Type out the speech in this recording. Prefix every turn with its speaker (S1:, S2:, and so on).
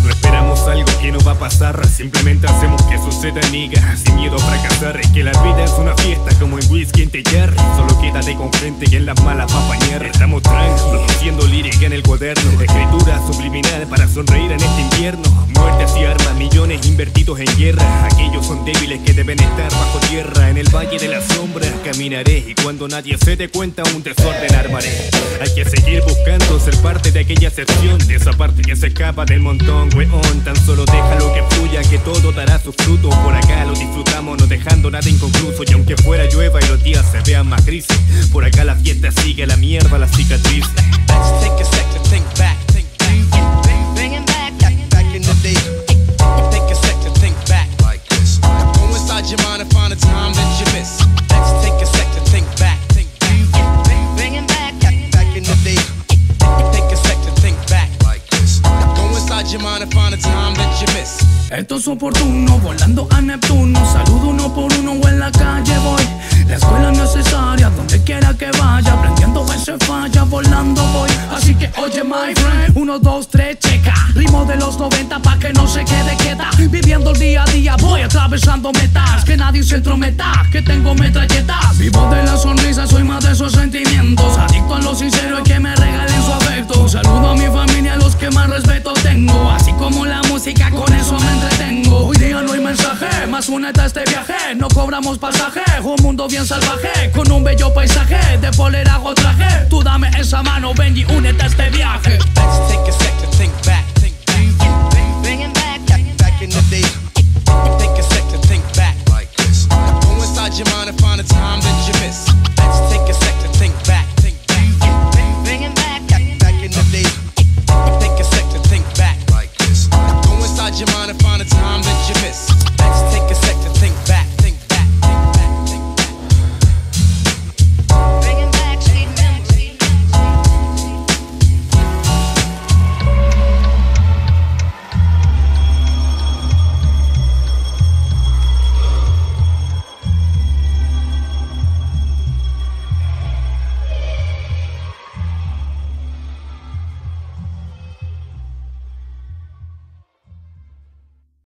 S1: No esperamos algo que no va a pasar, simplemente hacemos que suceda, niga. Sin miedo a fracasar, que la vida es una fiesta como en whisky en Jerry. Solo quédate con gente que en las malas va a. Estamos tranquilos, haciendo lírica en el cuaderno. Escritura subliminal para sonreír en este invierno. Muertes y armas, millones invertidos en guerra. Aquellos son débiles que deben estar bajo tierra. En el valle de las sombras caminaré y cuando nadie se dé cuenta, un desorden armaré. Hay que seguir buscando ser parte de aquella excepción, de esa parte que se escapa del montón, weón. Tan solo déjalo que fluya, que todo dará su fruto. Por acá lo disfrutamos, no dejando nada inconcluso. Y aunque fuera llueva y los días se vean más grises, por acá la fiesta sigue la mierda, la cicatriz.
S2: Let's take a sec to think back. Think back. To find time that you miss.
S3: Esto es oportuno, volando a Neptuno. Saludo uno por uno o en la calle voy. La escuela es necesaria, donde quiera que vaya. Aprendiendo ese falla, volando voy. Oye, my friend. Uno, dos, tres, checa. Ritmo de los 90 pa' que no se quede quieta. Viviendo el día a día, voy atravesando metas. Que nadie se entrometa, que tengo metralletas. Vivo de la sonrisa, soy más de esos sentimientos. Adicto a lo sincero y que me regalen su afecto. Saludo a mi familia, a los que más respeto tengo. Así como la música, con únete a este viaje. No cobramos pasaje, un mundo bien salvaje. Con un bello paisaje, de polera hago traje. Tú dame esa mano, ven y únete a este viaje.